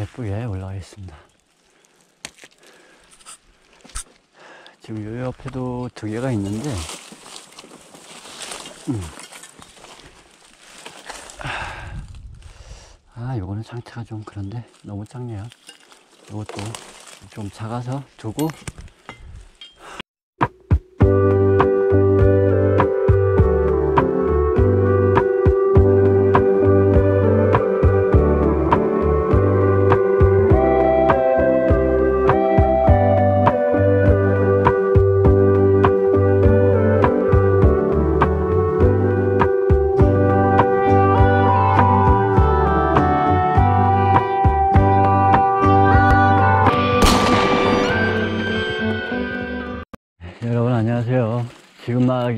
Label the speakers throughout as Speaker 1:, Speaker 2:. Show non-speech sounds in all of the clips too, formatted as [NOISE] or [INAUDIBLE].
Speaker 1: 예쁘게 올라와 있습니다. 지금 요 옆에도 두 개가 있는데, 음. 아, 요거는 상태가 좀 그런데 너무 작네요. 요것도 좀 작아서 두고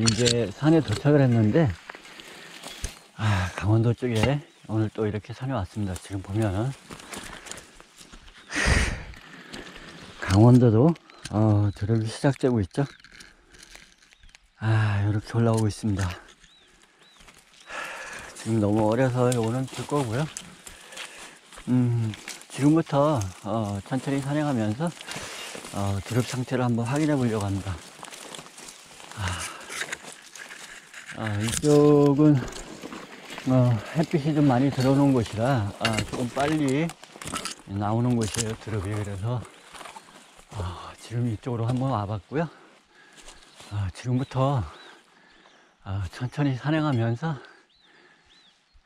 Speaker 1: 이제 산에 도착을 했는데 아, 강원도 쪽에 오늘 또 이렇게 산에 왔습니다. 지금 보면은 강원도도 어, 드럼이 시작되고 있죠. 아 이렇게 올라오고 있습니다. 지금 너무 어려서 이거는 들 거고요. 음, 지금부터 어, 천천히 산행하면서 어, 드롭 상태를 한번 확인해 보려고 합니다. 아, 아, 이쪽은 어, 햇빛이 좀 많이 들어오는 곳이라 아, 조금 빨리 나오는 곳이에요 드롭이 그래서 아, 지금 이쪽으로 한번 와봤고요. 아, 지금부터 아, 천천히 산행하면서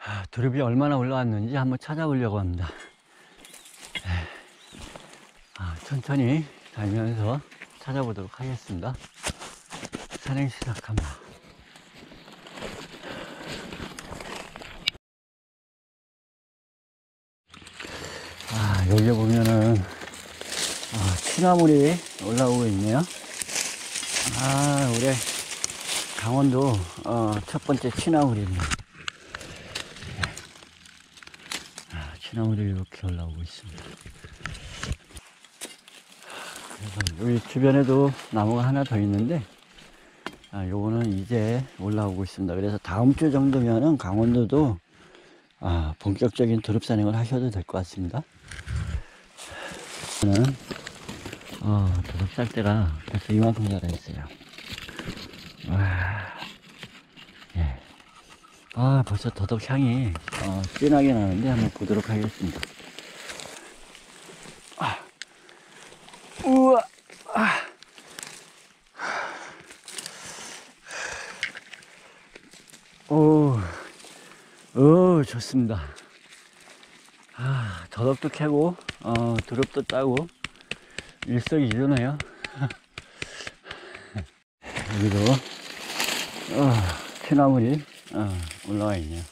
Speaker 1: 아, 드롭이 얼마나 올라왔는지 한번 찾아보려고 합니다. 네. 아, 천천히 달면서 찾아보도록 하겠습니다. 산행 시작합니다. 여기 보면은, 아, 취나물이 올라오고 있네요. 아, 우리 강원도, 어, 첫 번째 취나물이네요. 아, 취나물이 이렇게 올라오고 있습니다. 그래서 여기 주변에도 나무가 하나 더 있는데, 아, 요거는 이제 올라오고 있습니다. 그래서 다음 주 정도면은 강원도도 아, 본격적인 드롭 산행을 하셔도 될 것 같습니다. 저는 어, 드롭 살 때가 벌써 이만큼 자라있어요. 와, 예. 아, 벌써 더덕 향이 어, 진하게 나는데 한번 보도록 하겠습니다. 아, 우와, 아. 좋습니다. 아, 더덕도 캐고, 어, 드롭도 따고, 일석이조네요. [LAUGHS] 여기도, 어, 취나물이, 어, 올라와 있네요.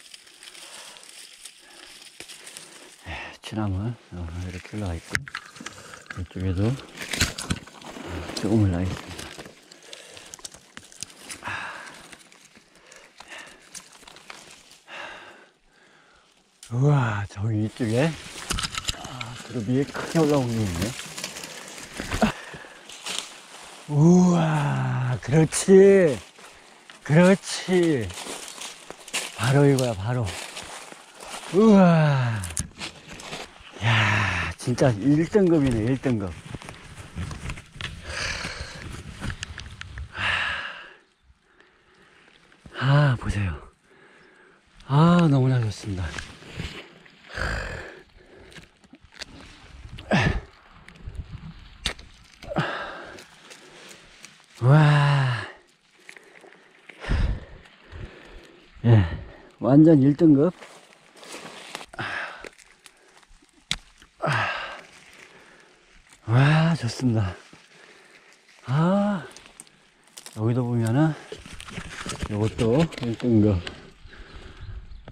Speaker 1: 예, 취나물, 어, 이렇게 올라와 있고, 이쪽에도 어, 조금 올라와 있습니다. 우와, 저기 이쪽에, 아, 드롭이 크게 올라오는 게 있네. 우와, 그렇지. 그렇지. 바로 이거야, 바로. 우와. 야, 진짜 1등급이네, 1등급. 아, 보세요. 아, 너무나 좋습니다. 와. 예. 완전 1등급. 와, 좋습니다. 아, 여기도 보면은, 요것도 1등급.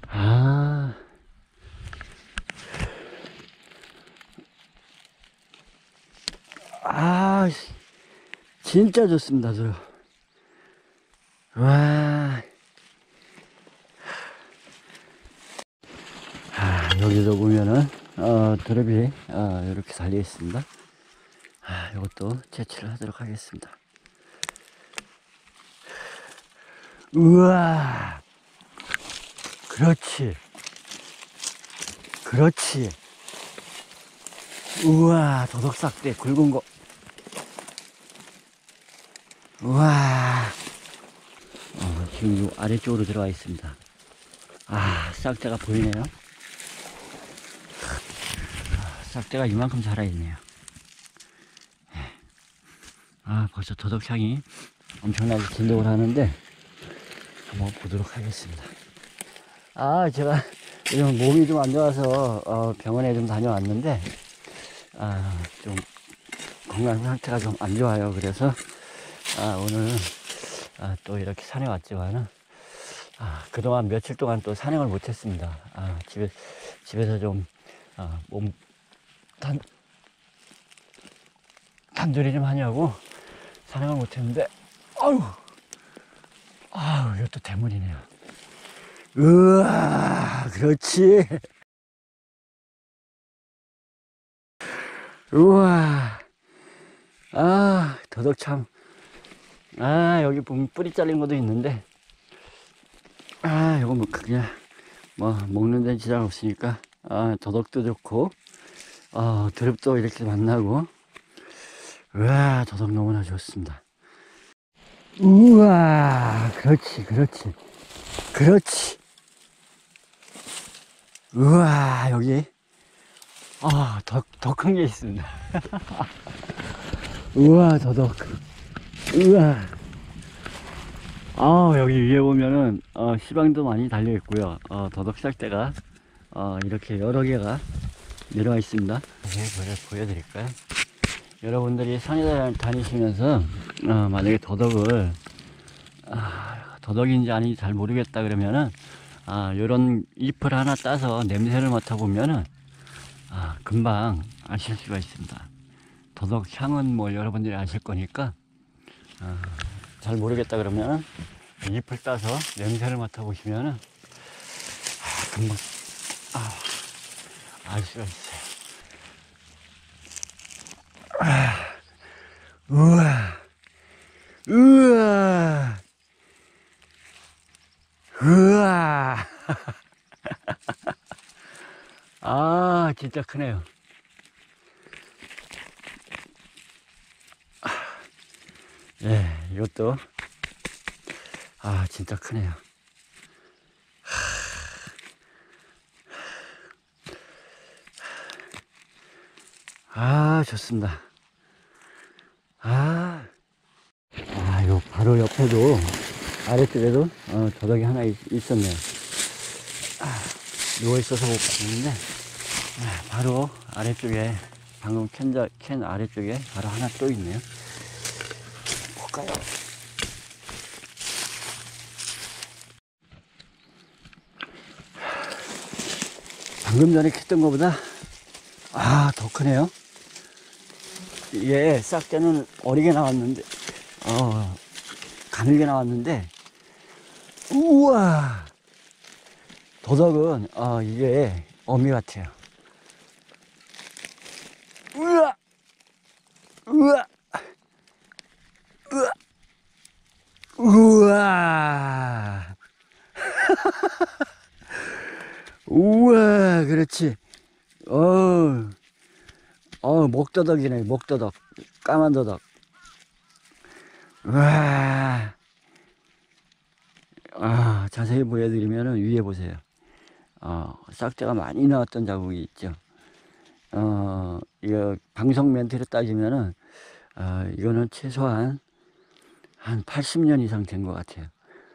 Speaker 1: 아. 아, 씨. 진짜 좋습니다, 저. 와. 아, 여기도 보면은, 어, 드롭이, 어, 이렇게 달려 있습니다. 아, 이것도 채취를 하도록 하겠습니다. 우와. 그렇지. 그렇지. 우와, 도덕삭대 굵은 거. 우와. 어, 지금 요 아래쪽으로 들어와 있습니다. 아, 싹대가 보이네요. 아, 싹대가 이만큼 살아있네요. 예. 아, 벌써 도덕향이 엄청나게 진동을 하는데, 한번 보도록 하겠습니다. 아, 제가 요즘 몸이 좀 안 좋아서, 어, 병원에 좀 다녀왔는데, 아, 좀 건강 상태가 좀 안 좋아요. 그래서, 아, 오늘, 아, 또 이렇게 산에 왔지만은, 아, 그동안 며칠 동안 또 산행을 못 했습니다. 아, 집에, 집에서 좀, 아, 몸, 단, 단조리 좀 하냐고 산행을 못 했는데, 아유, 아유, 이것도 대문이네요. 으아, 그렇지. 우와. 아, 더덕 참. 아, 여기 보면 뿌리 잘린 것도 있는데. 아, 이거 뭐, 그냥, 뭐, 먹는 데는 지장 없으니까. 아, 더덕도 좋고. 아, 드릅도 이렇게 만나고. 우와, 더덕 너무나 좋습니다. 우와, 그렇지, 그렇지. 그렇지. 우와, 여기. 아, 더, 더 큰 게 있습니다. [LAUGHS] 우와, 더덕. 우와. 아, 여기 위에 보면은, 어, 시방도 많이 달려 있고요. 어, 더덕 싹대가, 어, 이렇게 여러 개가 내려와 있습니다. 네, 보여드릴까요? 여러분들이 산에 다니시면서, 어, 만약에 더덕을, 아, 더덕인지 아닌지 잘 모르겠다 그러면은, 아, 요런 잎을 하나 따서 냄새를 맡아보면은, 아, 금방 아실 수가 있습니다. 더덕 향은 뭐 여러분들이 아실 거니까, 아, 잘 모르겠다 그러면 잎을 따서 냄새를 맡아보시면은, 아, 금방, 아, 알 수가. 아, 우와, 우와, 우와. [LAUGHS] 아, 진짜 크네요. 예, 이것도, 아, 진짜 크네요. 아, 좋습니다. 아, 아, 요 바로 옆에도, 아랫집에도, 어, 도덕이 하나 있, 있었네요. 아, 누워있어서 못 봤는데, 아, 바로 아래쪽에, 방금 캔, 자, 캔 아래쪽에 바로 하나 또 있네요. 볼까요? 방금 전에 캤던 것보다, 아, 더 크네요. 이게 싹대는 어리게 나왔는데, 어, 가늘게 나왔는데, 우와! 도덕은, 어, 이게 어미 같아요. 우와! 우와! 우와! 우와! [LAUGHS] 우와, 그렇지. 어, 어, 목도덕이네, 목도덕. 까만 도덕. 우와. 아, 자세히 보여드리면은 위에 보세요. 어, 싹대가 많이 나왔던 자국이 있죠. 어, 이거 방송 멘트로 따지면은, 어, 이거는 최소한 한 80년 이상 된 것 같아요.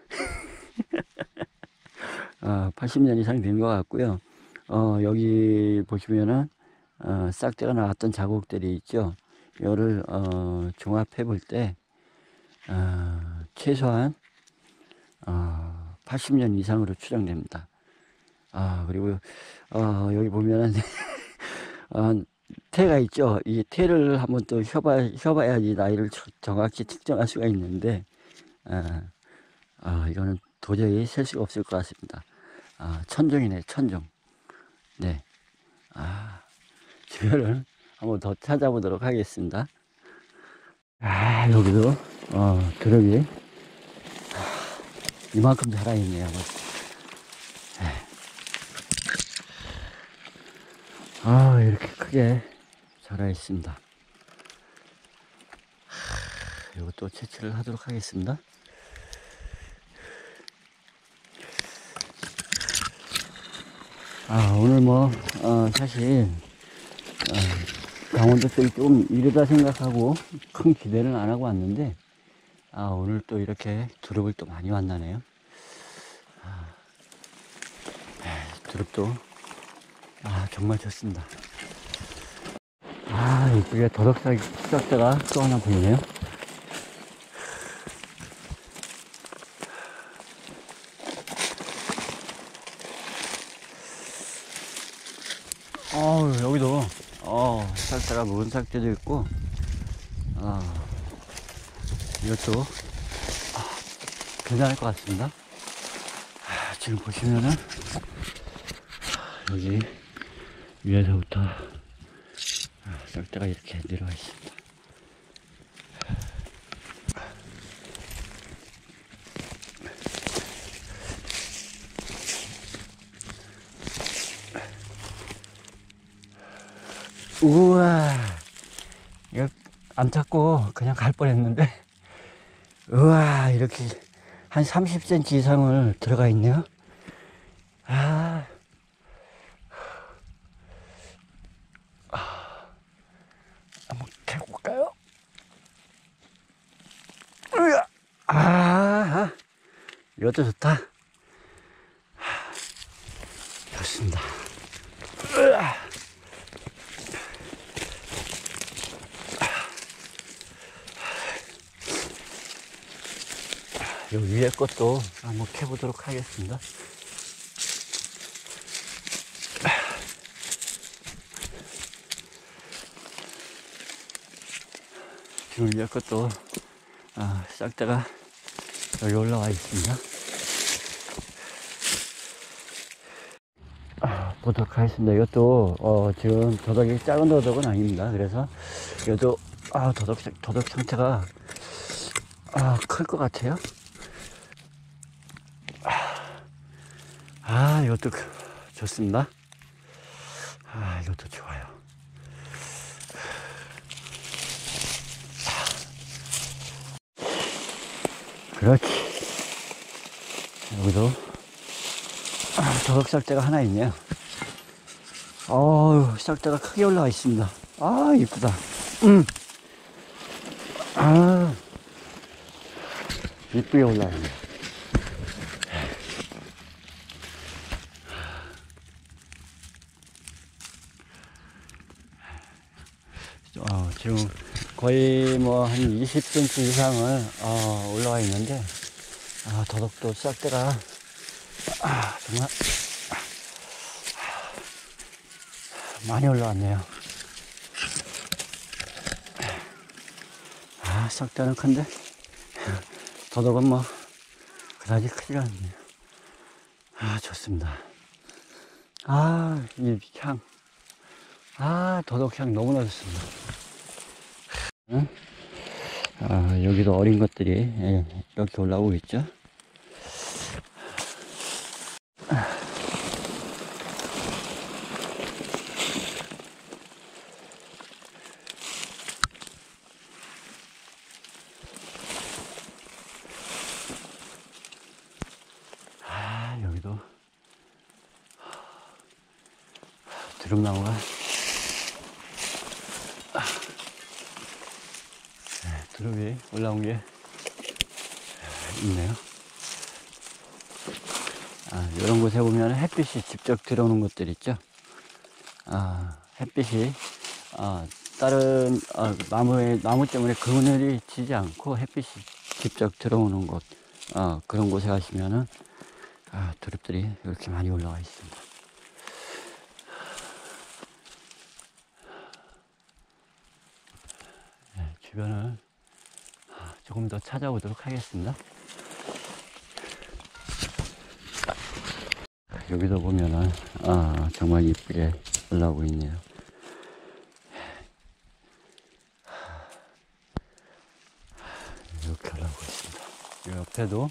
Speaker 1: [LAUGHS] 어, 80년 이상 된 것 같고요. 어, 여기 보시면은, 어, 싹대가 나왔던 자국들이 있죠. 이거를, 어, 종합해 볼 때, 어, 최소한, 어, 80년 이상으로 추정됩니다. 아, 그리고, 어, 여기 보면은, [LAUGHS] 어, 태가 있죠. 이 태를 한번 또 혀봐, 혀봐야지 나이를 저- 정확히 측정할 수가 있는데, 아, 아, 이거는 도저히 셀 수가 없을 것 같습니다. 아, 천종이네, 천종. 네. 아, [LAUGHS] 주변을 한번 더 찾아보도록 하겠습니다. 아, 여기도, 어, 아, 이만큼 살아있네요. 네. 아, 이렇게 크게 자라 있습니다. 이것도 채취를 하도록 하겠습니다. 아, 오늘 뭐, 어, 사실, 어, 강원도 쪽이 좀 이르다 생각하고 큰 기대는 안 하고 왔는데, 아, 오늘 또 이렇게 두릅을 또 많이 만나네요. 아, 에이, 두릅도, 아, 정말 좋습니다. 아, 이쪽에 도덕사 시작자가 또 하나 보이네요. 어우, 여기도, 어, 삭자가 묵은 삭자도 있고, 어, 이것도, 아, 괜찮을 것 같습니다. 아, 지금 보시면은, 아, 여기 위에서부터 아, 삭자가 이렇게 내려와 있습니다. 우와, 이거 안 찾고 그냥 갈 뻔했는데, 우와, 이렇게 한 30cm 이상을 들어가 있네요. 아, 아, 한번 캐볼까요? 으아, 아, 이것도 좋다. 아, 좋습니다. 으아. 요 위에 것도 한번 캐보도록 하겠습니다. 지금 것도 아, 싹다가 여기 올라와 있습니다. 아, 보도록 하겠습니다. 이것도 어, 지금 도덕이 작은 도덕은 아닙니다. 그래서 이것도 아, 도덕 도덕 상태가 아, 클 것 같아요. 아, 이것도 그- 좋습니다. 아, 이것도 좋아요. 그렇지. 여기도 아, 싹대가 하나 있네요. 어우, 싹대가 크게 올라와 있습니다. 아, 이쁘다. 음. 아, 이쁘게 올라와 있네. 어, 지금 거의 뭐 한 20cm 이상을 어, 올라와 있는데 아, 더덕도 싹대가 아, 정말 아, 많이 올라왔네요. 아, 싹대는 큰데 더덕은 뭐 그다지 크지가 않네요. 아, 좋습니다. 아, 이 향. 아, 도덕향 너무나 좋습니다. 응? 아, 여기도 어린 것들이 예, 이렇게 올라오고 있죠. 아, 여기도 드럼나무가 드럼이 올라온 게 있네요. 아, 이런 곳에 보면 햇빛이 직접 들어오는 것들 있죠. 아, 햇빛이 아, 다른 아, 나무에 나무 때문에 그늘이 지지 않고 햇빛이 직접 들어오는 곳 아, 그런 곳에 가시면은 아, 드립들이 이렇게 많이 올라와 있습니다. 네, 주변을 조금 더 찾아보도록 하겠습니다. 여기도 보면은 아, 정말 이쁘게 올라오고 있네요. 이렇게 올라오고 있습니다. 이 옆에도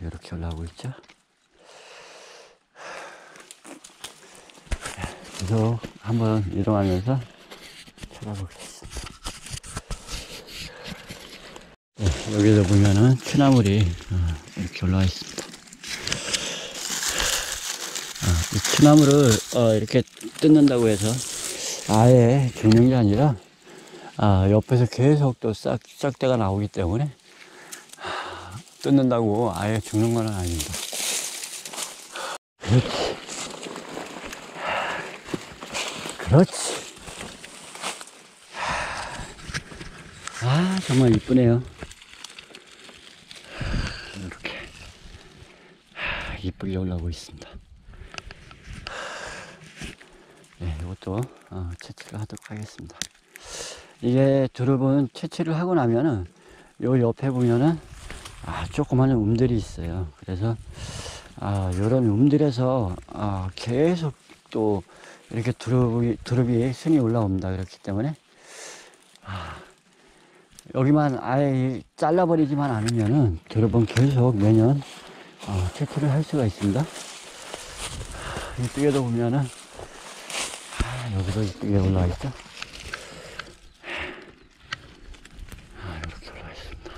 Speaker 1: 이렇게 올라오고 있죠. 계속 한번 이동하면서 찾아보겠습니다. 네, 여기서 보면은 취나물이 어, 이렇게 올라와 있습니다. 취나물을 어, 이렇게 뜯는다고 해서 아예 죽는 게 아니라 아, 옆에서 계속 또 싹, 싹대가 나오기 때문에 하, 뜯는다고 아예 죽는 건 아닙니다. 그렇지. 그렇지. 아, 정말 이쁘네요. 이렇게. 이쁘게 올라오고 있습니다. 네, 이 것도 어, 채취를 하도록 하겠습니다. 이게 두릅은 채취를 하고 나면은 요 옆에 보면은 아, 조그마한 움들이 있어요. 그래서 아, 요런 움들에서 아, 계속 또 이렇게 두릅이, 두릅이 순이 올라옵니다. 그렇기 때문에 아, 여기만 아예 잘라버리지만 않으면은 두릅은 계속 매년 어, 채취를 할 수가 있습니다. 이쪽에도 보면은 아, 여기도 이쪽에 올라와 있죠. 아, 이렇게 올라와 있습니다.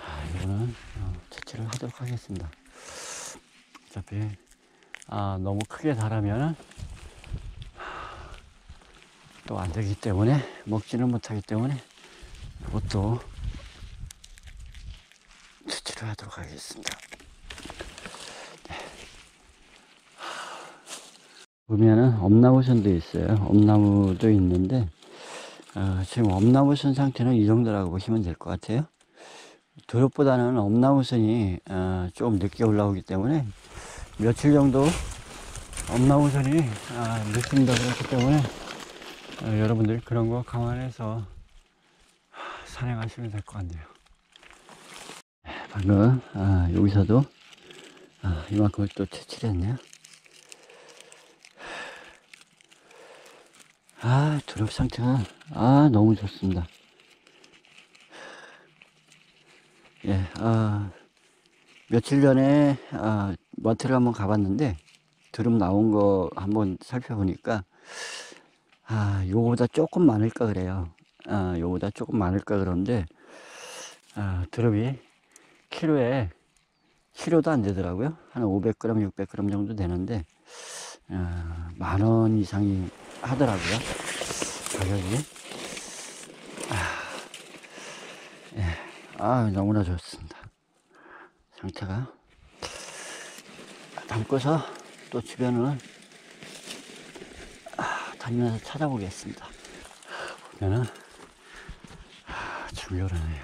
Speaker 1: 아, 이거는 어, 채취를 하도록 하겠습니다. 어차피 아, 너무 크게 자라면은 또안 되기 때문에 먹지는 못하기 때문에 이것도 채취를 하도록 하겠습니다. 보면은 엄나무선도 있어요. 엄나무도 있는데 어, 지금 엄나무선 상태는 이 정도라고 보시면 될 것 같아요. 두릅보다는 엄나무선이 어, 좀 늦게 올라오기 때문에 며칠 정도 엄나무선이 아, 늦습니다. 그렇기 때문에 어, 여러분들 그런 거 감안해서 하, 산행하시면 될 것 같네요. 방금 아, 여기서도 아, 이만큼을 또 채취를 했네요. 아, 두릅 상태가 아 너무 좋습니다. 예, 아, 며칠 전에 아, 마트를 한번 가봤는데 두릅 나온 거 한번 살펴보니까 아, 요거보다 조금 많을까 그래요. 아, 요거보다 조금 많을까 그런데 아, 두릅이 키로에 키로도 안 되더라고요. 한 500g, 600g 정도 되는데 아, 만원 이상이 하더라고요. 가격이. 아, 예. 아, 너무나 좋습니다. 상태가. 담고서 또 주변을 아, 다니면서 찾아보겠습니다. 보면은 아, 참 요란해요.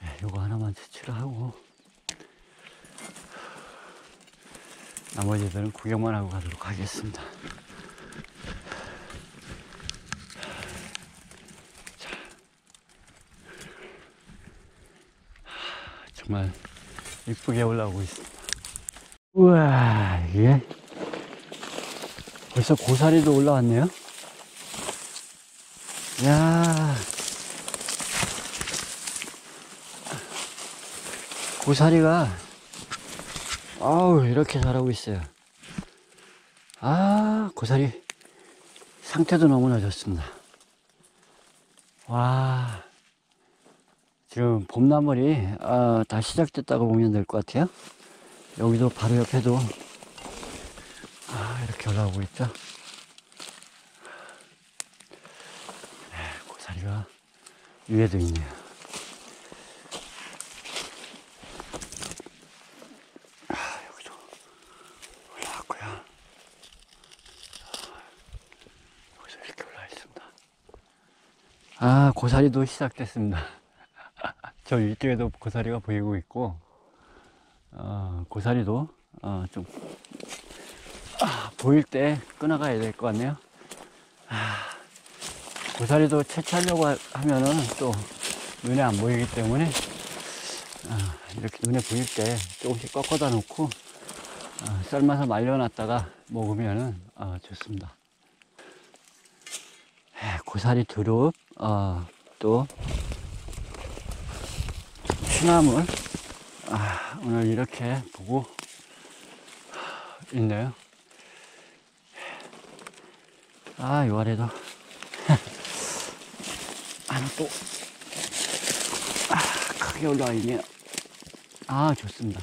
Speaker 1: 네, 요거 하나만 채취를 하고 나머지들은 구경만 하고 가도록 하겠습니다. 정말 이쁘게 올라오고 있습니다. 우와, 이게 벌써 고사리도 올라왔네요. 야 고사리가 아우 이렇게 자라고 있어요. 아 고사리 상태도 너무나 좋습니다. 와 지금 봄나물이 아, 다 시작됐다고 보면 될 것 같아요. 여기도 바로 옆에도 아, 이렇게 올라오고 있죠. 네, 고사리가 위에도 있네요. 아, 여기도 올라왔고요. 여기서 이렇게 올라와 있습니다. 아, 고사리도 시작됐습니다. [LAUGHS] 저 위쪽에도 고사리가 보이고 있고, 어, 고사리도 어, 좀 아, 보일 때 끊어가야 될 것 같네요. 아, 고사리도 채취하려고 하- 하면은 또 눈에 안 보이기 때문에 아, 이렇게 눈에 보일 때 조금씩 꺾어다 놓고 아, 삶아서 말려놨다가 먹으면은 아, 좋습니다. 에, 고사리 두릅 어, 또 취나물 아, 오늘 이렇게 보고 있네요. 아, 요 아래도 하나 [LAUGHS] 또 아, 크게 올라와 있네요. 아, 좋습니다.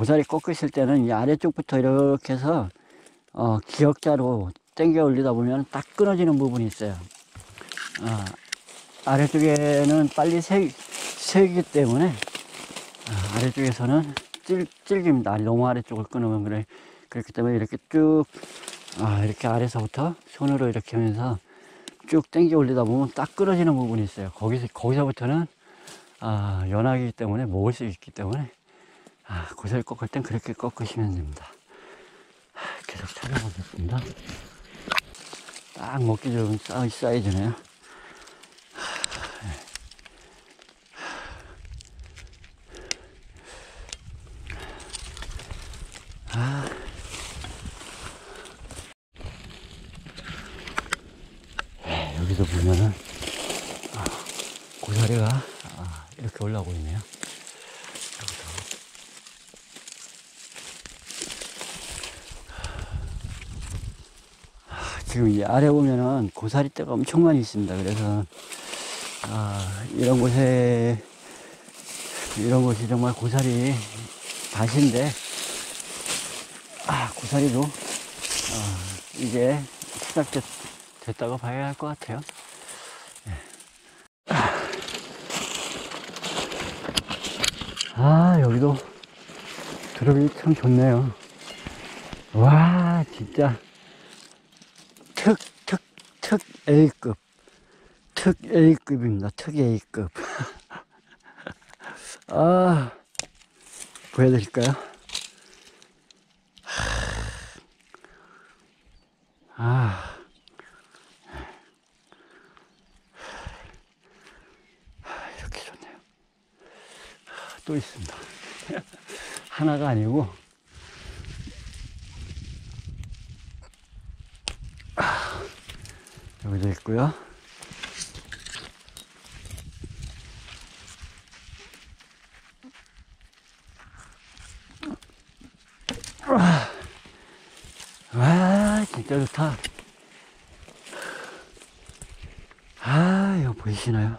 Speaker 1: 고사리 꺾으실 때는 이 아래쪽부터 이렇게 해서 어, 기역자로 당겨 올리다 보면 딱 끊어지는 부분이 있어요. 아, 아래쪽에는 빨리 새, 새기 때문에 아, 아래쪽에서는 찔, 찔깁니다. 너무 아래쪽을 끊으면 그래. 그렇기 때문에 이렇게 쭉, 아, 이렇게 아래서부터 손으로 이렇게 하면서 쭉 당겨 올리다 보면 딱 끊어지는 부분이 있어요. 거기서, 거기서부터는 아, 연하기 때문에 먹을 수 있기 때문에 아, 고사리 꺾을 땐 그렇게 꺾으시면 됩니다. 아, 계속 촬영하겠습니다. 딱 먹기 좋은 사이- 사이즈네요. 아. 네, 여기서 보면은 아, 고사리가 아, 이렇게 올라오고 있네요. 지금 이 아래 보면은 고사리떼가 엄청 많이 있습니다. 그래서 아, 이런 곳에 이런 곳이 정말 고사리 밭인데 아 고사리도 아, 이제 시작됐다고 봐야 할 것 같아요. 예. 아 여기도 드롭이 참 좋네요. 와 진짜 A급. 특 A급입니다. 특 A급. [LAUGHS] 아, 보여드릴까요? 아. 이렇게 좋네요. 또 있습니다. 하나가 아니고, 여기도 있고요. 와, 진짜 좋다. 아, 이거 보이시나요?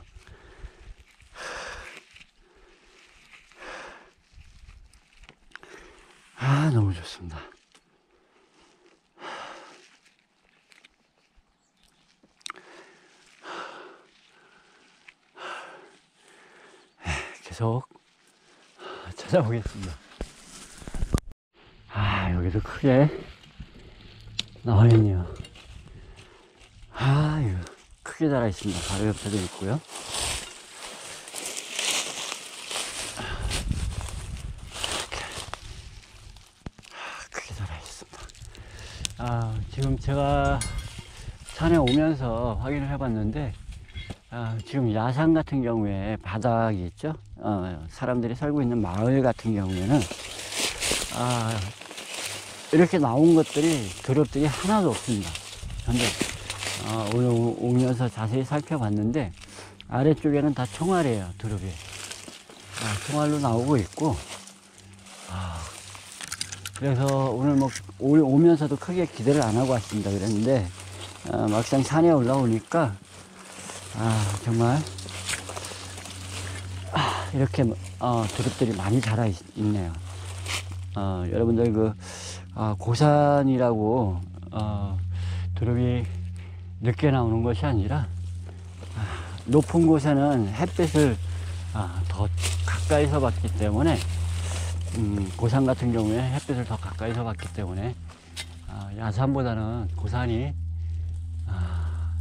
Speaker 1: 아, 너무 좋습니다. 계속 찾아보겠습니다. 아, 여기도 크게 나와 있네요. 아, 이거 크게 달아 있습니다. 바로 옆에도 있고요. 아. 아, 지금 제가 산에 오면서 확인을 해봤는데 아, 지금 야산 같은 경우에 바닥이 있죠. 어, 사람들이 살고 있는 마을 같은 경우에는 아, 이렇게 나온 것들이 드롭들이 하나도 없습니다. 근데 어, 오면서 자세히 살펴봤는데 아래쪽에는 다 총알이에요. 드롭이. 아, 총알로 나오고 있고 아, 그래서 오늘 뭐 오- 오면서도 크게 기대를 안 하고 왔습니다. 그랬는데 어, 막상 산에 올라오니까 아 정말 아, 이렇게 어, 드롭들이 많이 자라 있, 네요 어, 여러분들 그 아, 고산이라고 어, 드롭이 늦게 나오는 것이 아니라 아, 높은 곳에는 햇빛을 아, 더 가까이서 받기 때문에 음, 고산 같은 경우에 햇빛을 더 가까이서 받기 때문에 아, 야산보다는 고산이 아,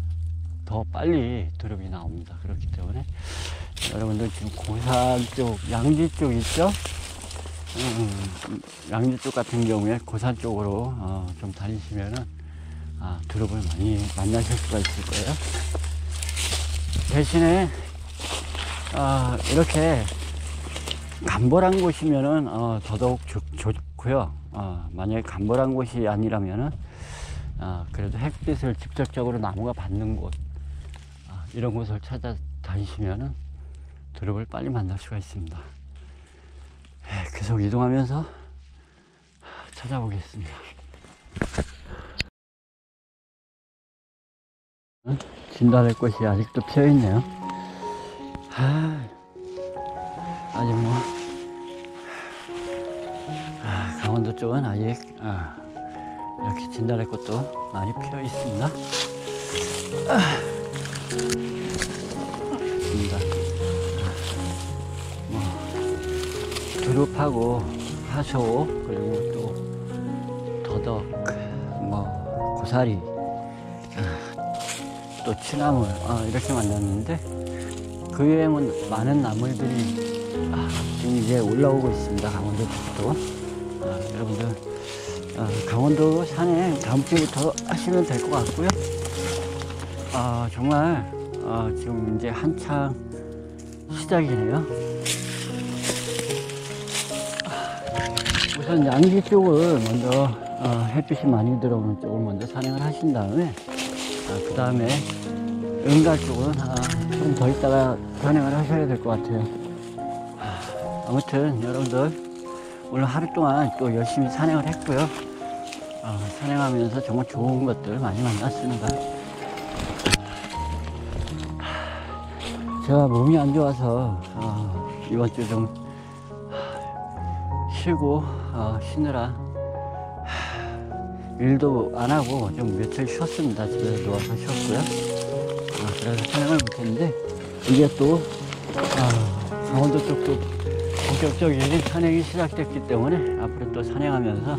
Speaker 1: 더 빨리 드롭이 나옵니다. 그렇기 때문에 여러분들 지금 고산 쪽, 양지 쪽 있죠? 음, 양지 쪽 같은 경우에 고산 쪽으로 어, 좀 다니시면은 아, 드롭을 많이 만나실 수가 있을 거예요. 대신에 아, 이렇게 간벌한 곳이면은 어, 더더욱 좋, 좋고요. 어, 만약에 간벌한 곳이 아니라면은 어, 그래도 햇빛을 직접적으로 나무가 받는 곳 어, 이런 곳을 찾아 다니시면은 두릅을 빨리 만날 수가 있습니다. 예, 계속 이동하면서 찾아보겠습니다. 어? 진달래 꽃이 아직도 피어 있네요. 아, 아직 뭐 아, 강원도 쪽은 아직 아, 이렇게 진달래 꽃도 많이 피어 있습니다. 아, 두릅하고 하소 그리고 또 더덕 뭐 고사리 아, 또 취나물 아, 이렇게 만났는데 그 외에 뭐 많은 나물들이 아, 지금 이제 올라오고 있습니다. 강원도 쪽도. 아, 여러분들, 아, 강원도 산에 다음 주부터 하시면 될 것 같고요. 아, 정말, 아, 지금 이제 한창 시작이네요. 우선 양지 쪽을 먼저, 어, 햇빛이 많이 들어오는 쪽을 먼저 산행을 하신 다음에, 그 다음에 은가 쪽은 아, 좀더 있다가 산행을 하셔야 될 것 같아요. 아, 아무튼 여러분들 오늘 하루 동안 또 열심히 산행을 했고요. 아, 산행하면서 정말 좋은 것들 많이 만났습니다. 아, 제가 몸이 안 좋아서 어, 이번 주좀 쉬고 어, 쉬느라 일도 안 하고 좀 며칠 쉬었습니다. 집에 누워서 쉬었고요. 아, 그래서 촬영을 못했는데 이제 또 아, 강원도 쪽도 본격적인 산행이 시작됐기 때문에 앞으로 또 산행하면서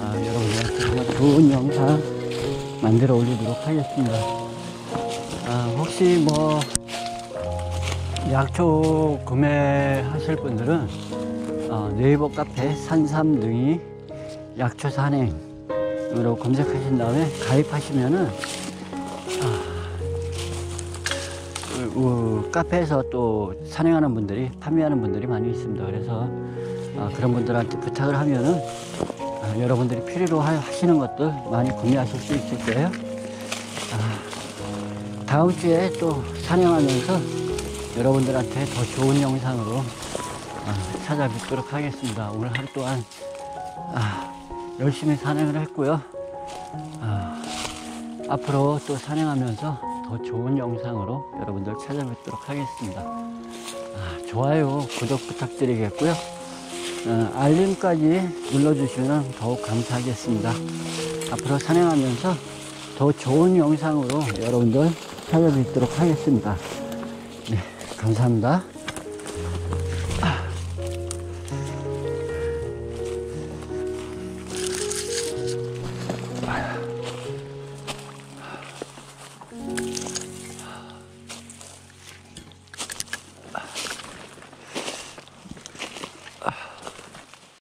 Speaker 1: 아, 여러분들한테 정말 좋은 영상 만들어 올리도록 하겠습니다. 아, 혹시 뭐 약초 구매하실 분들은 어, 네이버 카페 산삼능이 약초 산행으로 검색하신 다음에 가입하시면은 그, 카페에서 또 산행하는 분들이 판매하는 분들이 많이 있습니다. 그래서 아, 그런 분들한테 부탁을 하면은 아, 여러분들이 필요로 하, 시는 것들 많이 구매하실 수 있을 거예요. 아, 다음 주에 또 산행하면서 여러분들한테 더 좋은 영상으로 아, 찾아뵙도록 하겠습니다. 오늘 하루 동안 아, 열심히 산행을 했고요. 아, 앞으로 또 산행하면서 더 좋은 영상으로 여러분들 찾아뵙도록 하겠습니다. 아, 좋아요, 구독 부탁드리겠고요. 어, 알림까지 눌러주시면 더욱 감사하겠습니다. 앞으로 산행하면서 더 좋은 영상으로 여러분들 찾아뵙도록 하겠습니다. 네, 감사합니다.